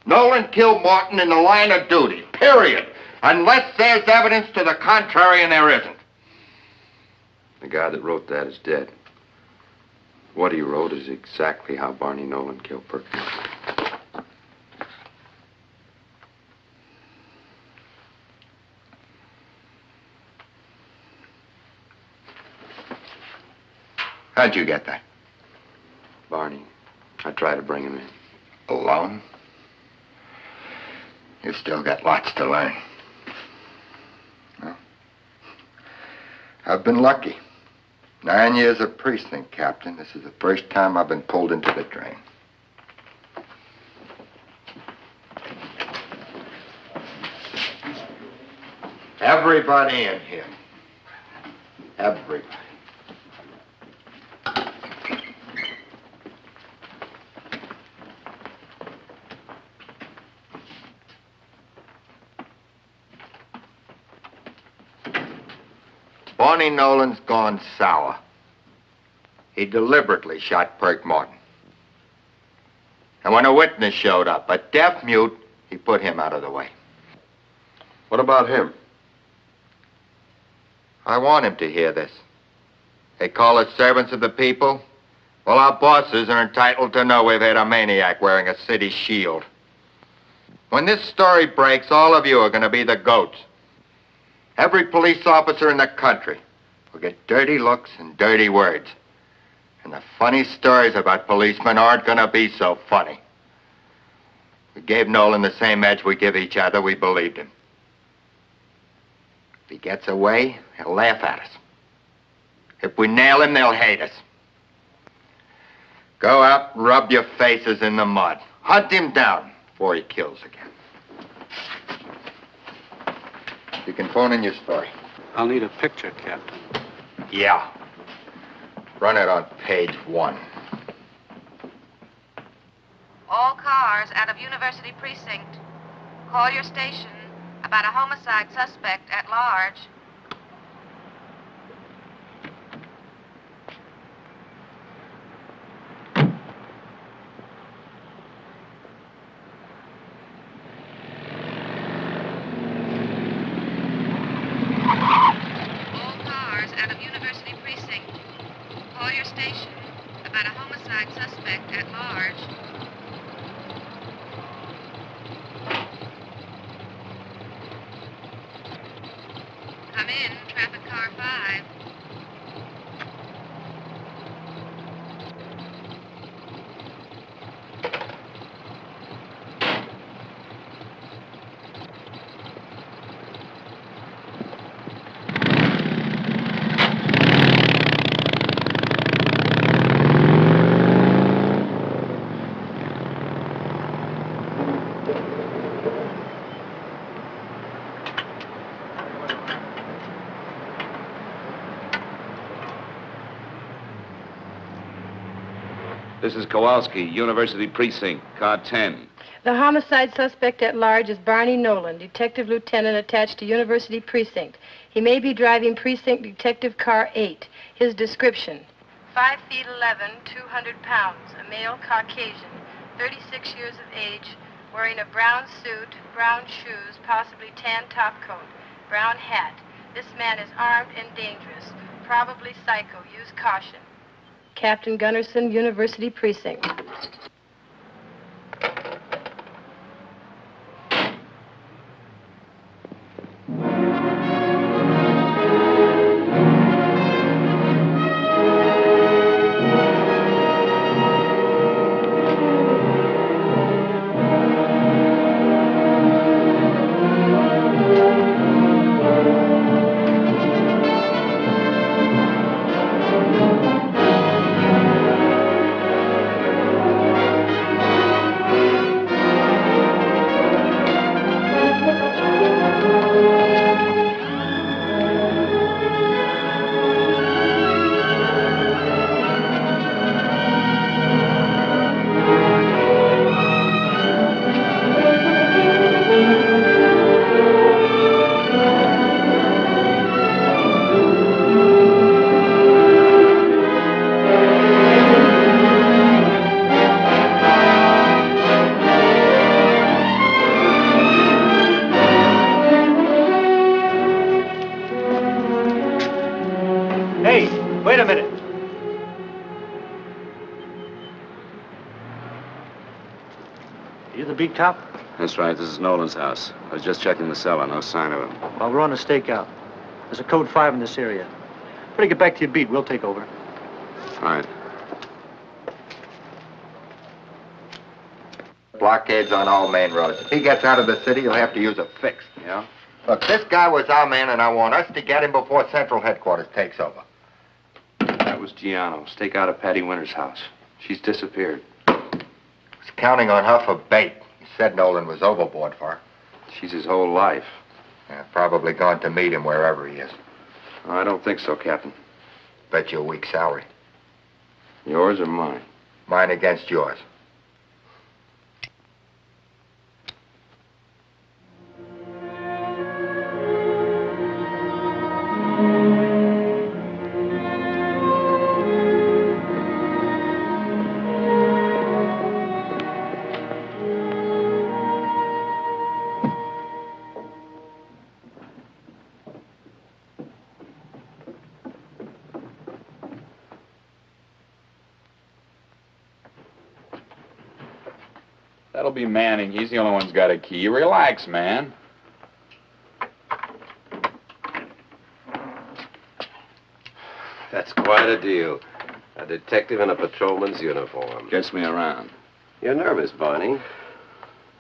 Nolan killed Martin in the line of duty, period. Unless there's evidence to the contrary, and there isn't. The guy that wrote that is dead. What he wrote is exactly how Barney Nolan killed Perk. How'd you get that? Barney. I tried to bring him in. Alone? You've still got lots to learn. Well, I've been lucky. Nine years of precinct captain. This is the first time I've been pulled into the drain. Everybody in here. Everybody. Barney Nolan's gone sour. He deliberately shot Perk Martin. And when a witness showed up, a deaf mute, he put him out of the way. What about him? I want him to hear this. They call us servants of the people. Well, our bosses are entitled to know we've had a maniac wearing a city shield. When this story breaks, all of you are going to be the goats. Every police officer in the country will get dirty looks and dirty words. And the funny stories about policemen aren't going to be so funny. We gave Nolan the same edge we give each other. We believed him. If he gets away, he'll laugh at us. If we nail him, they'll hate us. Go out and rub your faces in the mud. Hunt him down before he kills again. You can phone in your story. I'll need a picture, Captain. Yeah. Run it on page one. All cars out of University Precinct. Call your station about a homicide suspect at large. I'm in, traffic car 5. Mrs. Kowalski, University Precinct, Car 10. The homicide suspect at large is Barney Nolan, Detective Lieutenant attached to University Precinct. He may be driving Precinct Detective Car 8. His description. 5 feet 11, 200 pounds, a male Caucasian, 36 years of age, wearing a brown suit, brown shoes, possibly tan top coat, brown hat. This man is armed and dangerous, probably psycho. Use caution. Captain Gunnerson, University Precinct. Cop? That's right, this is Nolan's house. I was just checking the cellar, no sign of him. Well, we're on a stakeout. There's a code five in this area. Better get back to your beat. We'll take over. All right. Blockades on all main roads. If he gets out of the city, you'll have to use a fix. Yeah? Look, this guy was our man, and I want us to get him before Central Headquarters takes over. That was Giano. Stake out of Patty Winter's house. She's disappeared. He's counting on her for bait. Said Nolan was overboard for her. She's his whole life. Yeah, probably gone to meet him wherever he is. I don't think so, Captain. Bet you a week's salary. Yours or mine? Mine against yours. Key. Relax, man. That's quite a deal. A detective in a patrolman's uniform. Gets me around. You're nervous, Barney.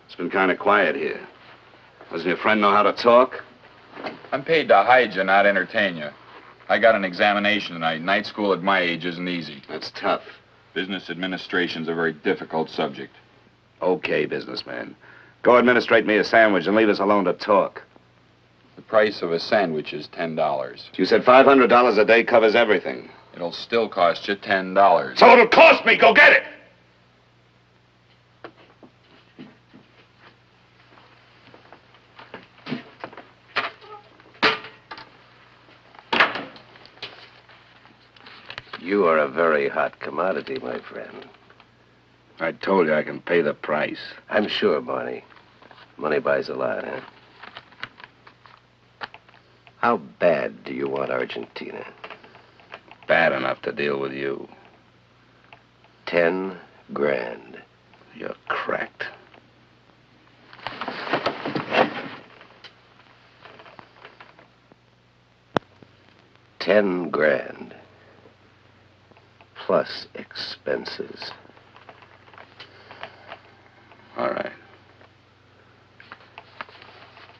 It's been kind of quiet here. Doesn't your friend know how to talk? I'm paid to hide you, not entertain you. I got an examination tonight. Night school at my age isn't easy. That's tough. Business administration's a very difficult subject. Okay, businessman. Go administrate me a sandwich and leave us alone to talk. The price of a sandwich is $10. You said $500 a day covers everything. It'll still cost you $10. So it'll cost me. Go get it. You are a very hot commodity, my friend. I told you I can pay the price. I'm sure, Barney. Money buys a lot, huh? How bad do you want Argentina? Bad enough to deal with you. Ten grand. You're cracked. Ten grand. Plus expenses. All right.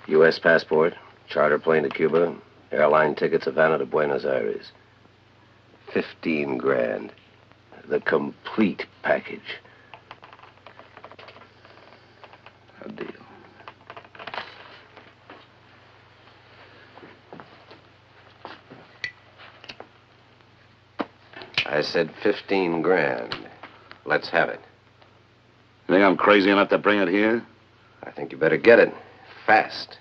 U.S. passport, charter plane to Cuba, airline tickets Havana to Buenos Aires. Fifteen grand. The complete package. A deal. I said 15 grand. Let's have it. You think I'm crazy enough to bring it here? I think you better get it. Fast.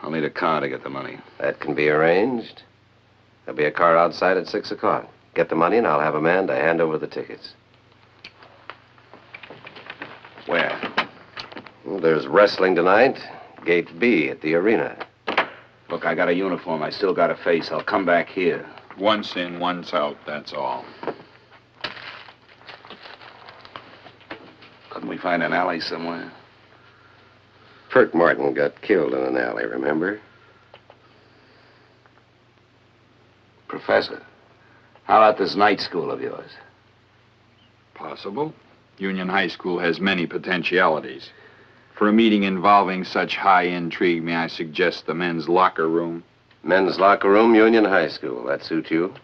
I'll need a car to get the money. That can be arranged. There'll be a car outside at 6 o'clock. Get the money, and I'll have a man to hand over the tickets. Where? Well, there's wrestling tonight. Gate B at the arena. Look, I got a uniform. I still got a face. I'll come back here. Once in, once out, that's all. Couldn't we find an alley somewhere? Perk Martin got killed in an alley, remember? Professor, how about this night school of yours? Possible. Union High School has many potentialities. For a meeting involving such high intrigue, may I suggest the men's locker room? Men's locker room, Union High School. That suit you?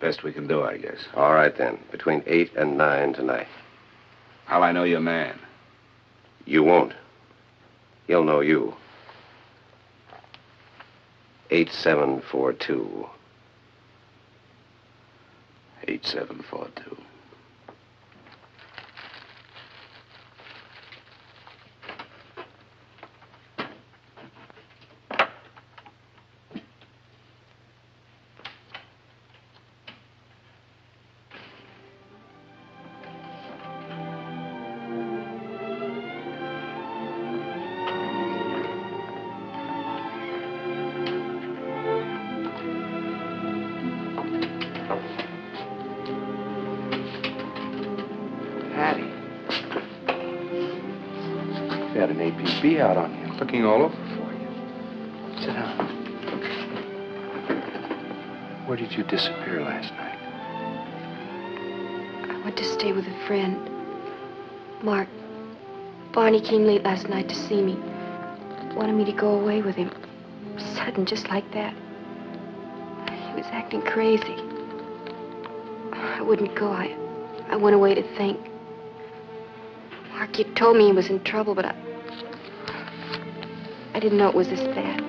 Best we can do, I guess. All right, then. Between 8 and 9 tonight. How'll I know your man? You won't. He'll know you. 8742. 8742. Looking all over for you. Sit down. Where did you disappear last night? I went to stay with a friend. Mark, Barney came late last night to see me. Wanted me to go away with him. Sudden, just like that. He was acting crazy. I wouldn't go. I, I went away to think. Mark, you told me he was in trouble, but I... I didn't know it was this bad.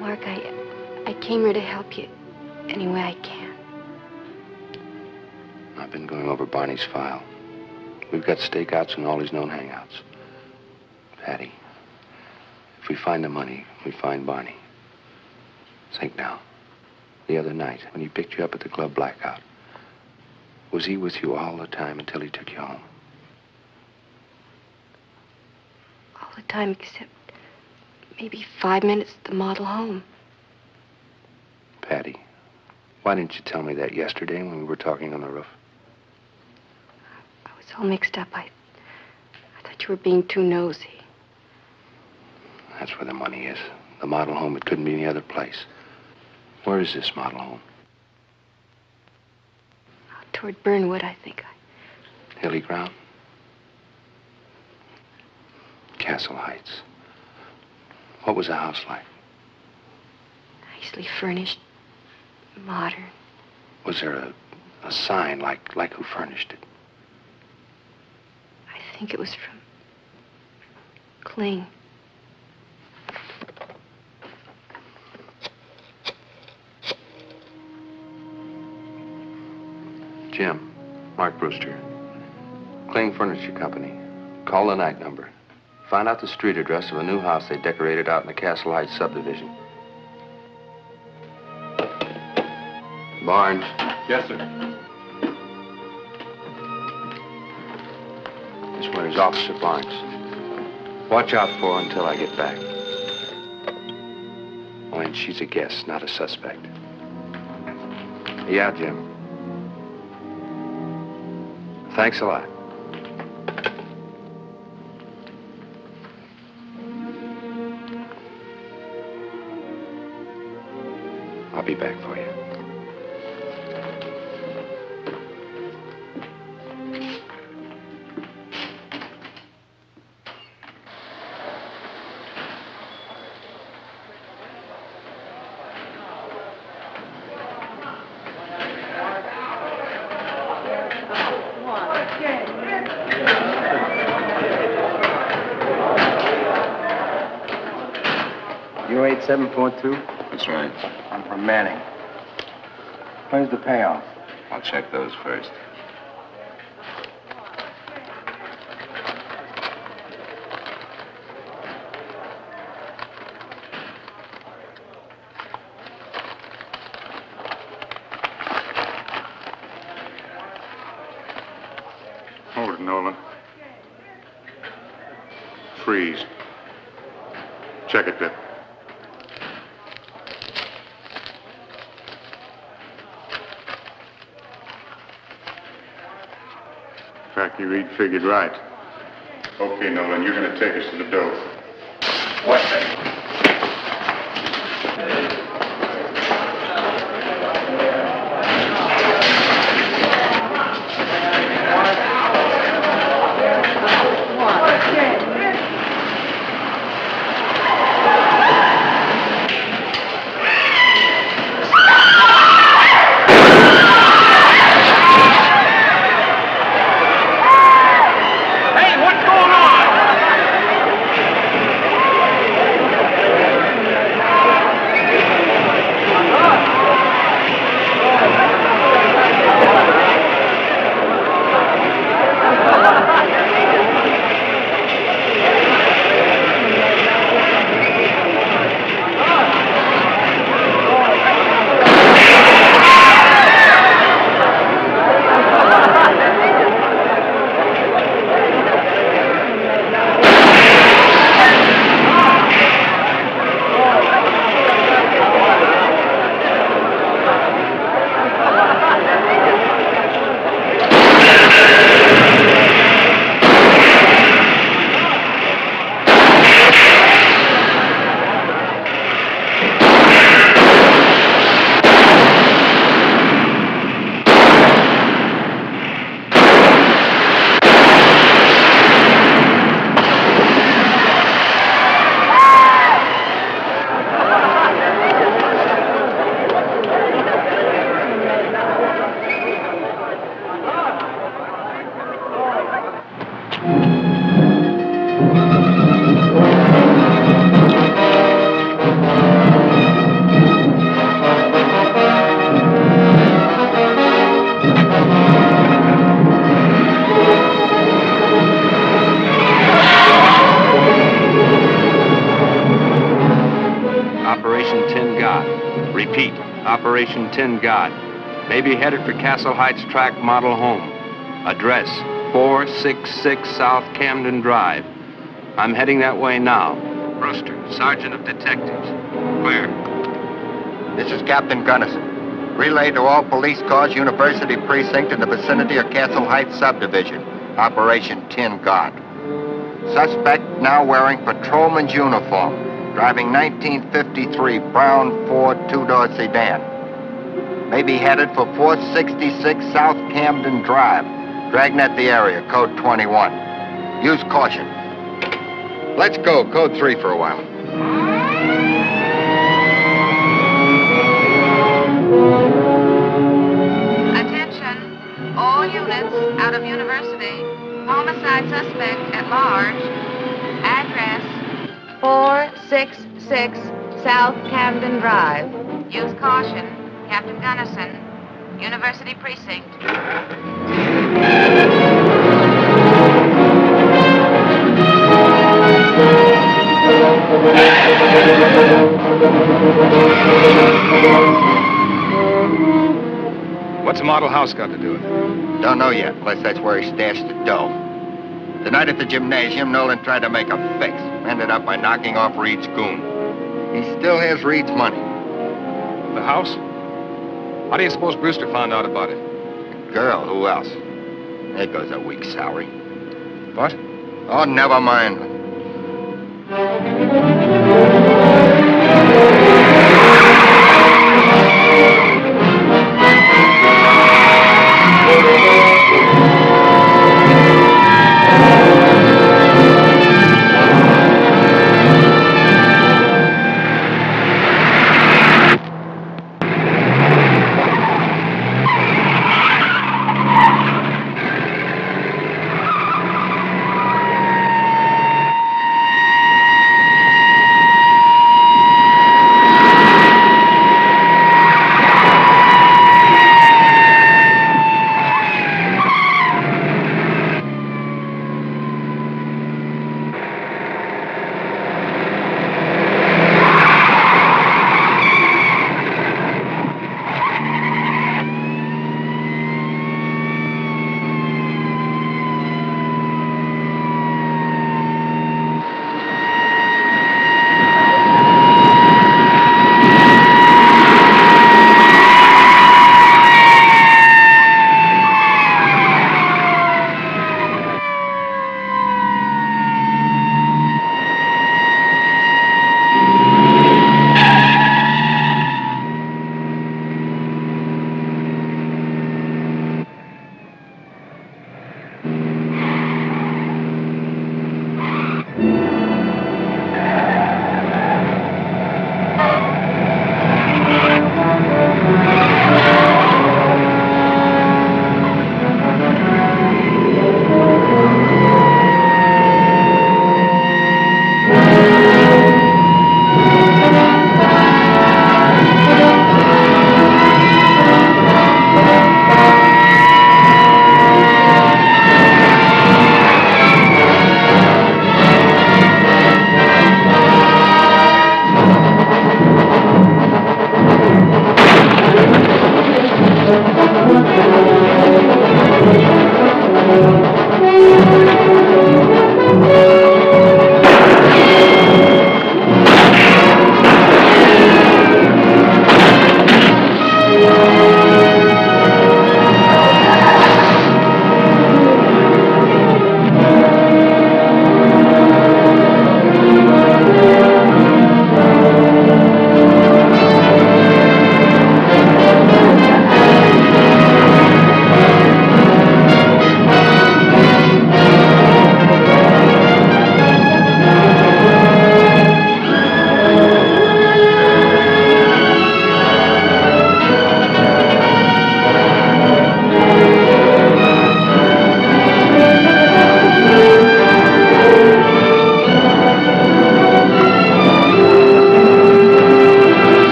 Mark, I... I came here to help you any way I can. I've been going over Barney's file. We've got stakeouts and all his known hangouts. Patty, if we find the money, we find Barney. Think now. The other night, when he picked you up at the club Blackout, was he with you all the time until he took you home? All the time except maybe five minutes at the model home. Patty, why didn't you tell me that yesterday when we were talking on the roof? I was all mixed up. I, I thought you were being too nosy. That's where the money is. The model home. It couldn't be any other place. Where is this model home? Toward Burnwood, I think. Hilly ground? Castle Heights. What was the house like? Nicely furnished. Modern. Was there a, a sign like like who furnished it? I think it was from Kling. Jim, Mark Brewster. Kling Furniture Company. Call the night number. Find out the street address of a new house they decorated out in the Castle Heights subdivision. Barnes. Yes, sir. This one is Officer Barnes. Watch out for her until I get back. Oh, and she's a guest, not a suspect. Yeah, Jim. Thanks a lot. I'll be back for you. That's right. I'm from Manning. Where's the payoff? I'll check those first. Hold it, Nolan. Freeze. Check it, Bip. Fact, you read figured right. Okay, Nolan, you're going to take us to the door. What 110 God. Maybe headed for Castle Heights Track Model Home. Address 466 South Camden Drive. I'm heading that way now. Brewster, Sergeant of Detectives. Clear. This is Captain Gunnison. Relay to all police cars, University Precinct in the vicinity of Castle Heights Subdivision. Operation 10 God. Suspect now wearing patrolman's uniform, driving 1953 brown Ford two-door sedan. May be headed for 466 South Camden Drive. Dragnet the area, code 21. Use caution. Let's go, code 3 for a while. Attention, all units out of University. Homicide suspect at large. Address 466 South Camden Drive. Use caution. Captain Gunnison, University Precinct. What's a model house got to do with it? Don't know yet, unless that's where he stashed the dough. Tonight at the gymnasium, Nolan tried to make a fix. Ended up by knocking off Reed's goon. He still has Reed's money. The house? How do you suppose Brewster found out about it? Girl, who else? There goes a week's salary. What? Oh, never mind.